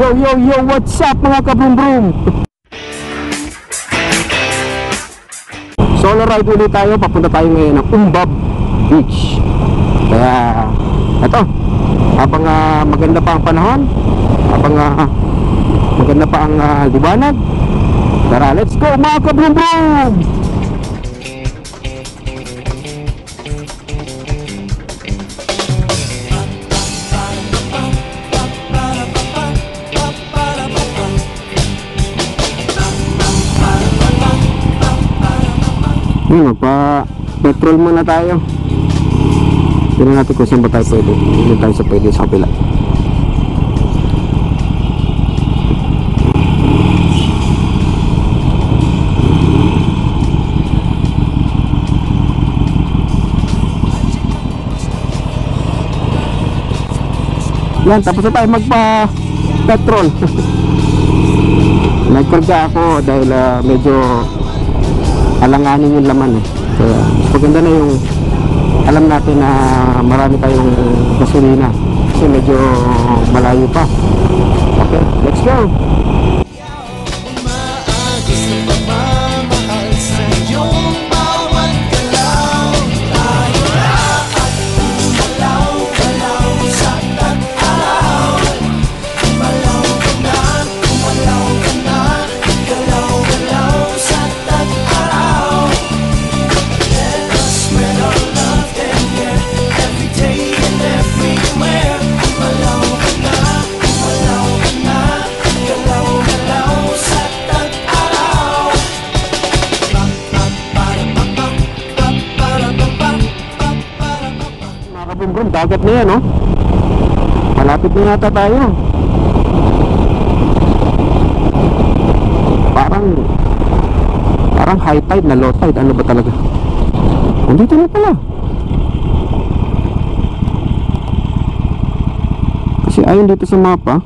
Yo, yo, yo, what's up mga kabrum brum? Solo ride ulit tayo, papunta tayo ngayon ng Umbab Beach. Kaya, eto, habang ah, maganda pa ang panahon, habang ah, maganda pa ang ah, liwanag, tara, let's go mga kabrum Yun, magpa-petrol muna tayo. Tignan natin kung saan ba tayo pwede. Hindi tayo sa pwede sa kapila. Yan, tapos na tayo magpa-petrol. Nagkarga ako dahil ah, medyo alanganin yung laman eh. Kaya maganda na yung alam natin na marami tayong gasolina kasi medyo malayo pa. Okay, let's go! Dagat na yan, no? Malapit na yata tayo. Parang, parang high tide na low tide. Ano ba talaga? Nandito na pala. Kasi ayon dito sa mapa,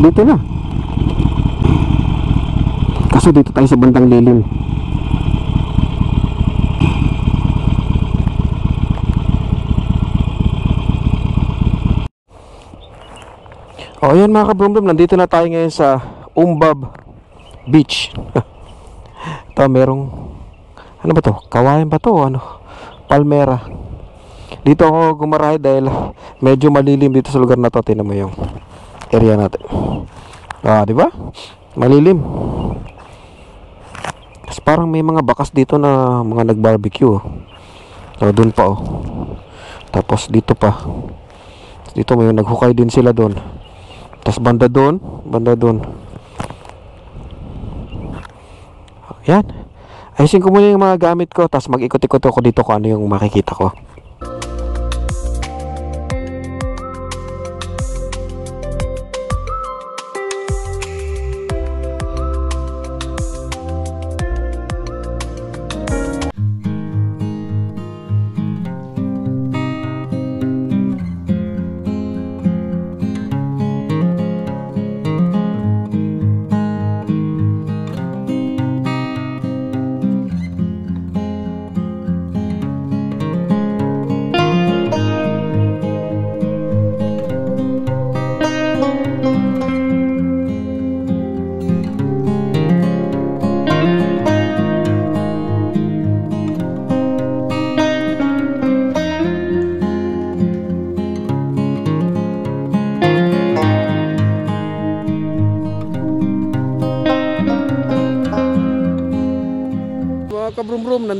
dito na. Kaso dito tayo sa bandang lilim. O ayan mga kabrumdum, nandito na tayo ngayon sa Umbab Beach. Ito merong, ano ba to? Kawayan ba to? Ano? Palmera. Dito ako gumarahe dahil medyo malilim dito sa lugar na to. Tingnan mo yung area natin. Ah, di ba? Malilim. Tapos parang may mga bakas dito na mga nag-barbecue. Oh, oh doon pa oh. Tapos dito pa. Dito may naghukay din sila doon. Tapos banda doon, banda doon. Yan. Ayusin ko muna yung mga gamit ko, tapos mag-ikot-ikot ako dito kung ano yung makikita ko.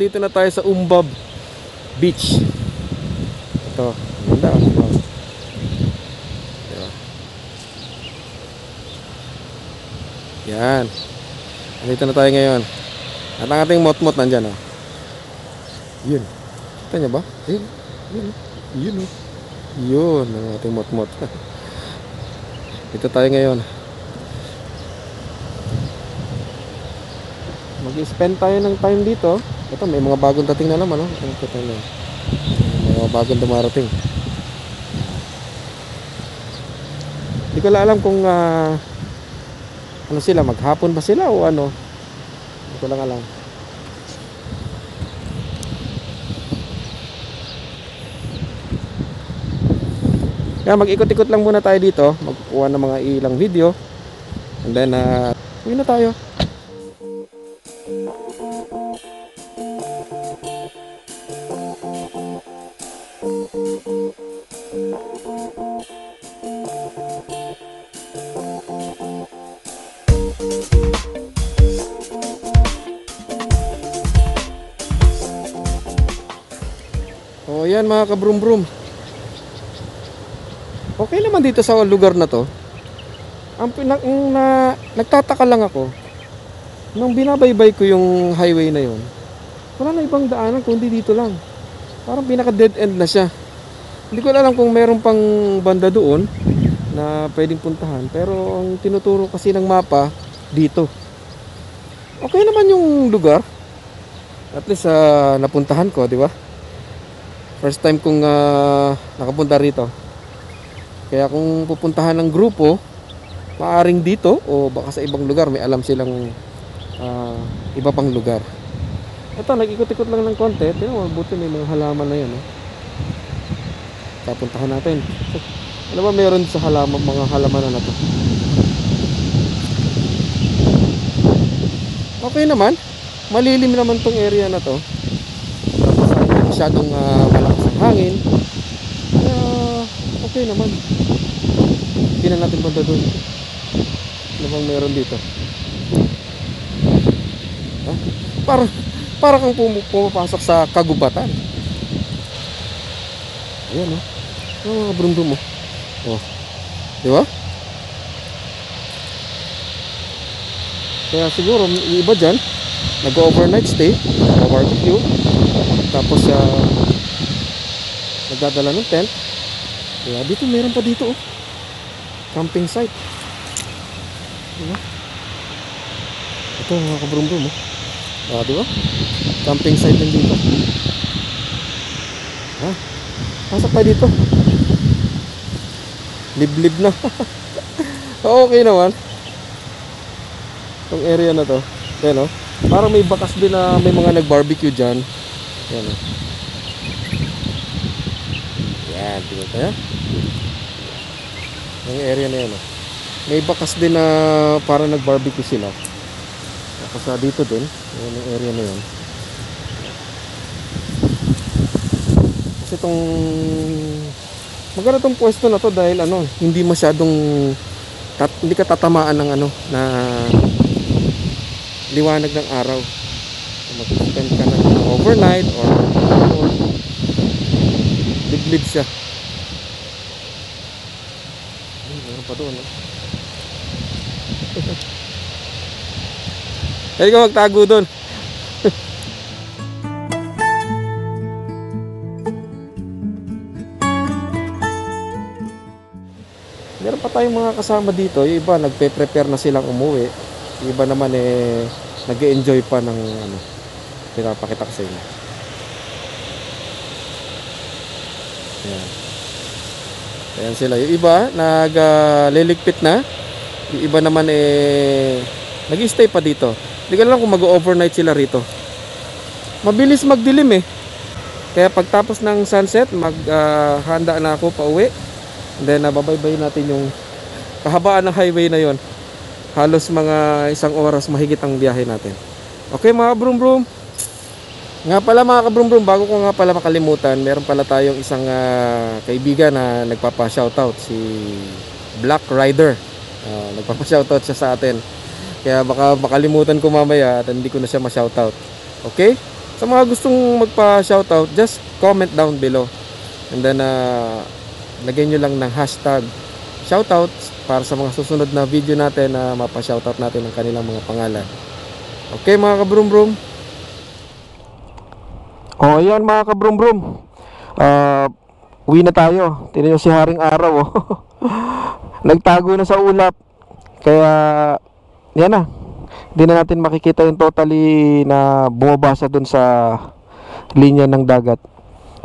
Nandito na tayo sa Umbab Beach. Ito, ganda. Wow. Diba? Yan. Nandito na tayo ngayon. At ang ating mot-mot nandyan, oh. Yun. Kita niya ba? Yun. Yun. Yun, oh. Yun, ang ating mot-mot. Dito tayo ngayon. Mag-spend tayo ng time dito. Ito, may mga bagong dating na naman, no? Ito, ito, ito, May mga bagong dumarating. Hindi ko alam kung ah, ano sila, maghapon ba sila o ano. Hindi ko lang alam. Kaya mag-ikot-ikot lang muna tayo dito, magkukuha ng mga ilang video. And then, uh, na tayo. O yan mga kabrum-brum. Okay naman dito sa lugar na to. Ang pina- ang na, nagtataka lang ako. Nung binabaybay ko yung highway na yon, wala na ibang daanan kundi dito lang. Parang pinaka dead end na siya. Hindi ko alam kung meron pang banda doon na pwedeng puntahan. Pero ang tinuturo kasi ng mapa dito. Okay naman yung lugar. At least ah, napuntahan ko, di ba? First time kong ah, nakapunta rito. Kaya kung pupuntahan ng grupo, maaring dito o baka sa ibang lugar may alam silang ah, iba pang lugar. Ito, nag-ikot-ikot lang ng konti. Tingnan mo, buti may mga halaman na yan. Oh. Kapuntahan natin. Ano ba meron sa halaman, mga halaman na to? Okay naman. Malilim naman tong area na to. Ah, masyadong ah, malakas ang hangin. Kaya okay naman. Hindi na natin punta doon. Ano bang meron dito? Ha? Parang, parang kang pum- pumapasok sa kagubatan. Ayan oh. Oh, mga brum-brum oh. Oh. Di ba? Kaya siguro iba dyan, nag-overnight stay, barbecue, tapos uh, nagdadala ng tent. Kaya dito, meron pa dito oh. Camping site. Diba? Ito mga kabrum-brum oh. Ah, di ba? Camping site din dito. Ha? Pasok tayo dito. Liblib na. okay naman. Itong area na to. Yan oh. Parang may bakas din na may mga nag-barbecue dyan. Yan oh. Yan, tingnan tayo. Yung area na yan oh. May bakas din na parang nag-barbecue sila. Tapos ah, dito din, yan yung area na yan. Kasi itong maganda tong pwesto na to dahil ano, hindi masyadong tat, hindi ka tatamaan ng ano na liwanag ng araw. Mag-spend ka ng overnight or, or liblib siya. Meron pa doon. No? Pwede ka magtago doon. Meron pa tayong mga kasama dito. Yung iba nagpe-prepare na silang umuwi. Yung iba naman eh nag enjoy pa ng ano, pinapakita ko sa inyo. Ayan. Ayan sila. Yung iba nagliligpit na. Yung iba naman eh nag-stay pa dito. Hindi ko alam kung mag-overnight sila rito. Mabilis magdilim eh. Kaya pagtapos ng sunset, maghanda na ako pa uwi. Then nababaybay natin yung kahabaan ng highway na yon. Halos mga isang oras mahigit ang biyahe natin. Okay mga brum brum. Nga pala mga kabrum brum, bago ko nga pala makalimutan, meron pala tayong isang ah, kaibigan na nagpapa-shoutout si Black Rider. Ah, nagpapa-shoutout siya sa atin. Kaya baka makalimutan ko mamaya at hindi ko na siya ma-shoutout. Okay? Sa mga gustong magpa-shoutout, just comment down below. And then uh, lagyan nyo lang ng hashtag shoutout para sa mga susunod na video natin na mapa-shoutout natin ang kanilang mga pangalan. Okay mga kabrum-brum? Oh, ayan mga kabrum-brum. Ah, uwi na tayo. Tingnan nyo si Haring Araw. Oh. Nagtago na sa ulap. Kaya, yan na. Hindi na natin makikita yung totally na bumabasa dun sa linya ng dagat.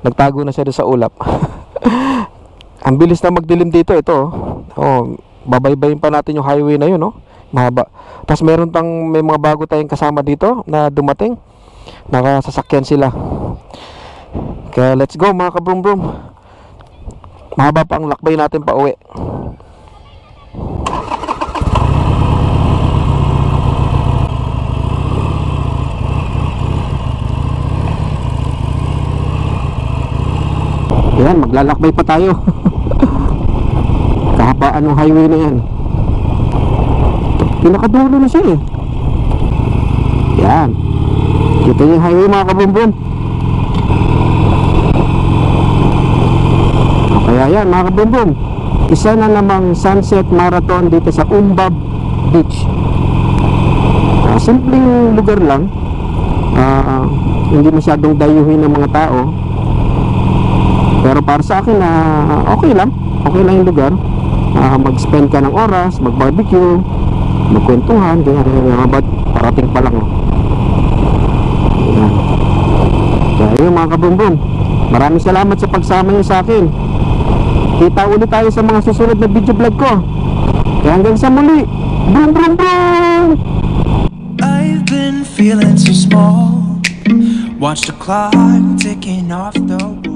Nagtago na siya dun sa ulap. Ang bilis na magdilim dito ito. Oh, oh babaybayin pa natin yung highway na yun, no? Mahaba. Tapos meron pang may mga bago tayong kasama dito na dumating. Nakasasakyan sila. Kaya let's go mga kabrum-brum. mahaba pa ang lakbay natin pa uwi. Yan, maglalakbay pa tayo. Kahabaan ng highway na yan. Pinakadulo na siya eh. Yan. Kita niyo yung highway mga kabumbum. O Kaya yan mga kabumbum. Isa na namang sunset marathon dito sa Umbab Beach. Ah, simpleng lugar lang. Ah, hindi masyadong dayuhin ng mga tao. Pero para sa akin na okay lang. Okay lang yung lugar. Ah, mag-spend ka ng oras, mag-barbecue, magkwentuhan, ganyan, ganyan, bad, parating pa lang. Oh. Ayan. Kaya yun mga kabumbum. Maraming salamat sa pagsama niyo sa akin. Kita ulit tayo sa mga susunod na video vlog ko. Kaya hanggang sa muli, boom boom boom I've been feeling so small. Watch the clock ticking off the wall.